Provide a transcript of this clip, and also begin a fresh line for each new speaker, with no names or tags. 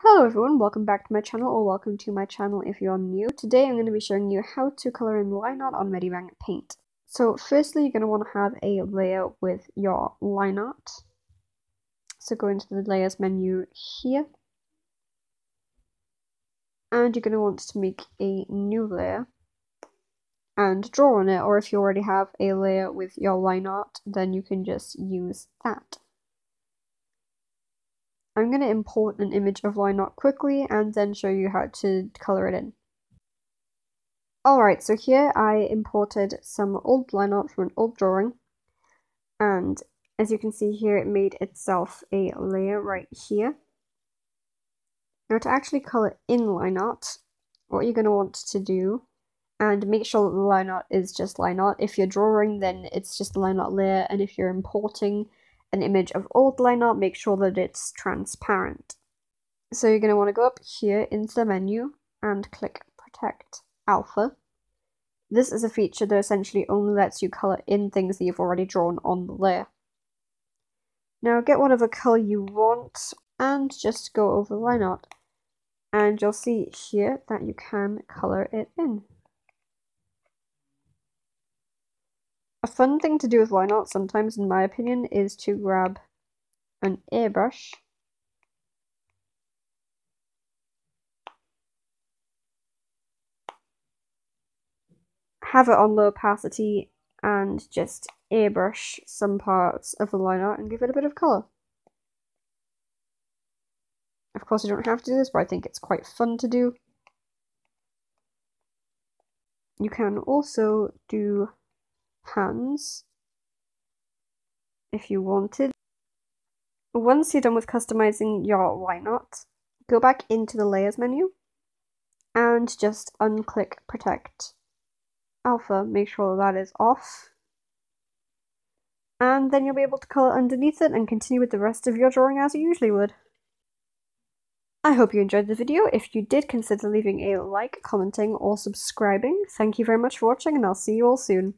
Hello everyone, welcome back to my channel or welcome to my channel if you're new. Today I'm going to be showing you how to color in line art on Medibang Paint. So firstly you're going to want to have a layer with your line art. So go into the layers menu here. And you're going to want to make a new layer and draw on it or if you already have a layer with your line art then you can just use that. I'm going to import an image of line art quickly and then show you how to color it in. Alright, so here I imported some old line art from an old drawing and as you can see here it made itself a layer right here. Now to actually color in line art, what you're going to want to do and make sure that the line art is just line art. If you're drawing then it's just a line art layer and if you're importing an image of old line art, make sure that it's transparent. So you're going to want to go up here into the menu and click Protect Alpha. This is a feature that essentially only lets you colour in things that you've already drawn on the layer. Now get whatever colour you want and just go over line art. And you'll see here that you can colour it in. A fun thing to do with line art sometimes, in my opinion, is to grab an airbrush have it on low opacity and just airbrush some parts of the line art and give it a bit of colour. Of course you don't have to do this, but I think it's quite fun to do. You can also do hands if you wanted. Once you're done with customizing your why not, go back into the layers menu and just unclick protect alpha, make sure that is off. And then you'll be able to color underneath it and continue with the rest of your drawing as you usually would. I hope you enjoyed the video. If you did, consider leaving a like, commenting, or subscribing. Thank you very much for watching, and I'll see you all soon.